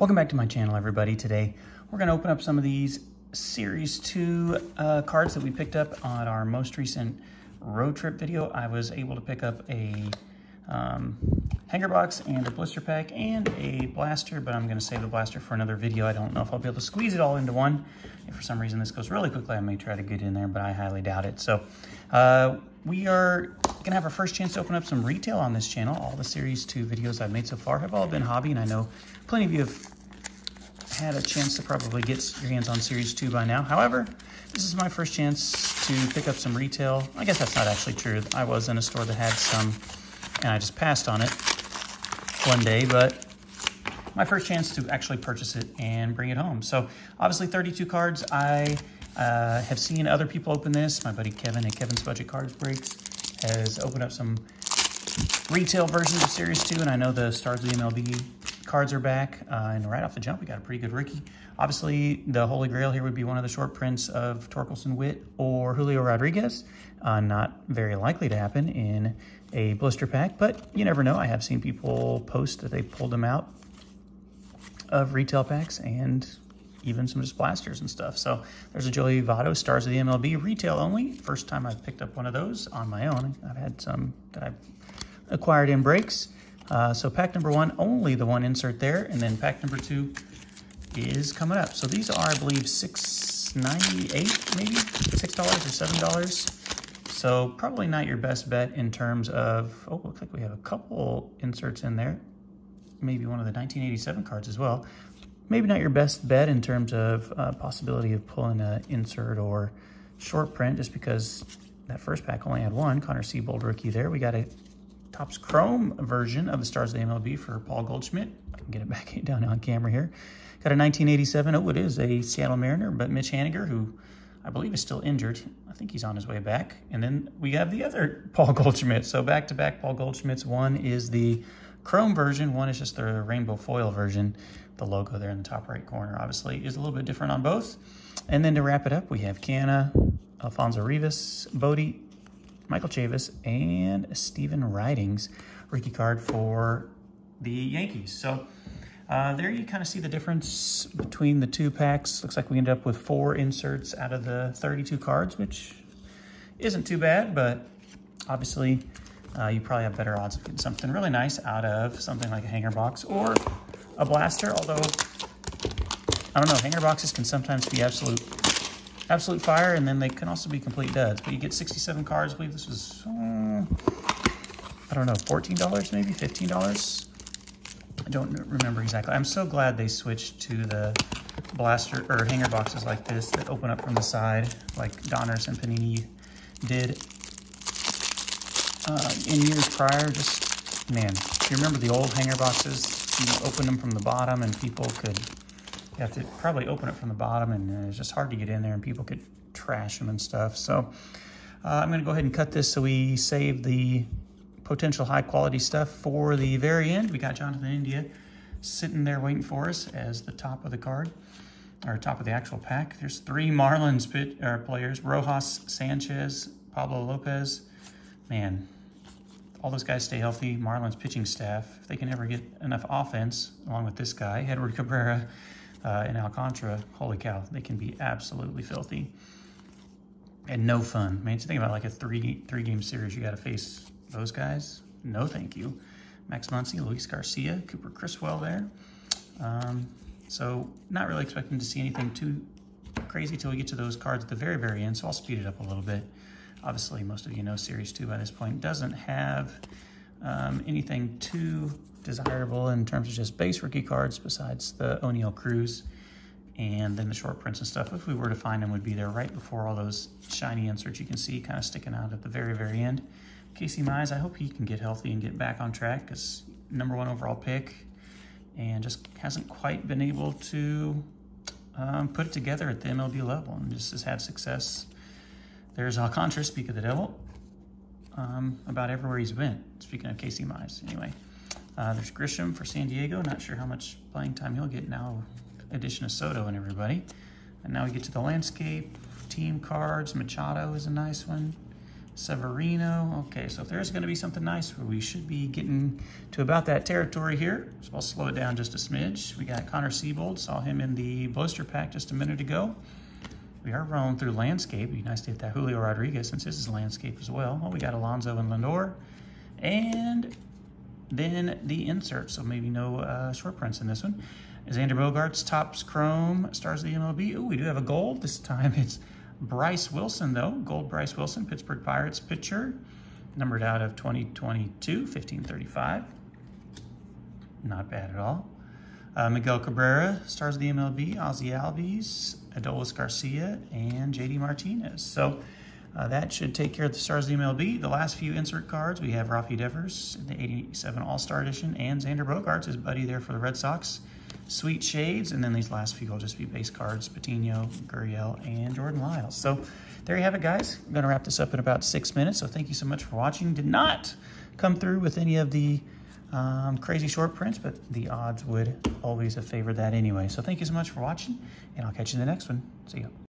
Welcome back to my channel, everybody. Today, we're gonna open up some of these Series 2 uh, cards that we picked up on our most recent road trip video. I was able to pick up a um, hanger box and a blister pack and a blaster, but I'm gonna save the blaster for another video. I don't know if I'll be able to squeeze it all into one. If for some reason this goes really quickly, I may try to get in there, but I highly doubt it. So uh, we are gonna have our first chance to open up some retail on this channel. All the Series 2 videos I've made so far have all been hobby, and I know plenty of you have had a chance to probably get your hands on Series 2 by now. However, this is my first chance to pick up some retail. I guess that's not actually true. I was in a store that had some, and I just passed on it one day, but my first chance to actually purchase it and bring it home. So obviously 32 cards. I uh, have seen other people open this. My buddy Kevin at Kevin's Budget Cards Breaks has opened up some retail versions of Series 2, and I know the Stars of the MLB cards are back. Uh, and right off the jump, we got a pretty good rookie. Obviously, the holy grail here would be one of the short prints of Torkelson Witt or Julio Rodriguez. Uh, not very likely to happen in a blister pack, but you never know. I have seen people post that they pulled them out of retail packs and even some just blasters and stuff. So there's a Joey Votto, Stars of the MLB, retail only. First time I've picked up one of those on my own. I've had some that I've acquired in breaks. Uh, so pack number one, only the one insert there, and then pack number two is coming up. So these are, I believe, six ninety-eight, maybe six dollars or seven dollars. So probably not your best bet in terms of. Oh, looks like we have a couple inserts in there. Maybe one of the 1987 cards as well. Maybe not your best bet in terms of uh, possibility of pulling an insert or short print, just because that first pack only had one Connor Seabold rookie there. We got a Topps Chrome version of the Stars of the MLB for Paul Goldschmidt. I can get it back down on camera here. Got a 1987. Oh, it is a Seattle Mariner, but Mitch Haniger, who I believe is still injured. I think he's on his way back. And then we have the other Paul Goldschmidt. So back-to-back -back Paul Goldschmidts. One is the Chrome version. One is just the rainbow foil version. The logo there in the top right corner, obviously, is a little bit different on both. And then to wrap it up, we have Canha, Alfonso Rivas, Bodie, Michael Chavis, and Stephen Ridings rookie card for the Yankees. So uh, there you kind of see the difference between the two packs. Looks like we ended up with four inserts out of the 32 cards, which isn't too bad, but obviously uh, you probably have better odds of getting something really nice out of something like a hanger box or a blaster, although, I don't know, hanger boxes can sometimes be absolute absolute fire, and then they can also be complete duds. But you get 67 cards. I believe this was, uh, I don't know, $14 maybe, $15? I don't remember exactly. I'm so glad they switched to the blaster or hanger boxes like this that open up from the side, like Donruss and Panini did uh, in years prior. Just, man, you remember the old hanger boxes? You open them from the bottom and people could you have to probably open it from the bottom and it's just hard to get in there and people could trash them and stuff. So uh, I'm gonna go ahead and cut this so we save the potential high quality stuff for the very end. We got Jonathan India sitting there waiting for us as the top of the card, or top of the actual pack. There's three Marlins pit, or players, Rojas, Sanchez, Pablo Lopez. Man, all those guys stay healthy. Marlins pitching staff, if they can ever get enough offense, along with this guy, Edward Cabrera, uh, in Alcantara, holy cow, they can be absolutely filthy and no fun. I mean, to think about like a three three game series, you got to face those guys. No, thank you. Max Muncy, Luis Garcia, Cooper Criswell there. Um, so not really expecting to see anything too crazy till we get to those cards at the very, very end. So I'll speed it up a little bit. Obviously, most of you know Series 2 by this point doesn't have um, anything too desirable in terms of just base rookie cards besides the Oneil Cruz and then the short prints and stuff. If we were to find them, would be there right before all those shiny inserts you can see kind of sticking out at the very, very end. Casey Mize, I hope he can get healthy and get back on track because number one overall pick and just hasn't quite been able to um, put it together at the MLB level and just has had success. There's Alcantara, speak of the devil, um, about everywhere he's been. Speaking of Casey Mize, anyway. Uh, there's Grisham for San Diego. Not sure how much playing time he'll get now, addition of Soto and everybody. And now we get to the landscape, team cards. Machado is a nice one. Severino. Okay, so if there's going to be something nice, we should be getting to about that territory here. So I'll slow it down just a smidge. We got Connor Seabold. Saw him in the blister pack just a minute ago. We are rolling through landscape. It'd be nice to hit that Julio Rodriguez since this is landscape as well. Oh, we got Alonso and Lindor. And then the insert, so maybe no uh, short prints in this one. Xander Bogaerts, Topps Chrome, Stars of the MLB. Oh, we do have a gold. This time it's Bryce Wilson, though. Gold Bryce Wilson, Pittsburgh Pirates pitcher. Numbered out of 2022, 1535. Not bad at all. Uh, Miguel Cabrera, Stars of the MLB, Ozzie Albies, Adolis Garcia, and JD Martinez. So uh, that should take care of the Stars of the MLB. The last few insert cards, we have Rafi Devers, in the 87 All-Star Edition, and Xander Bogaerts, his buddy there for the Red Sox. Sweet Shades, and then these last few will just be base cards, Patino, Gurriel, and Jordan Lyles. So there you have it, guys. I'm going to wrap this up in about six minutes, so thank you so much for watching. Did not come through with any of the um, crazy short prints, but the odds would always have favored that anyway. So thank you so much for watching, and I'll catch you in the next one. See ya.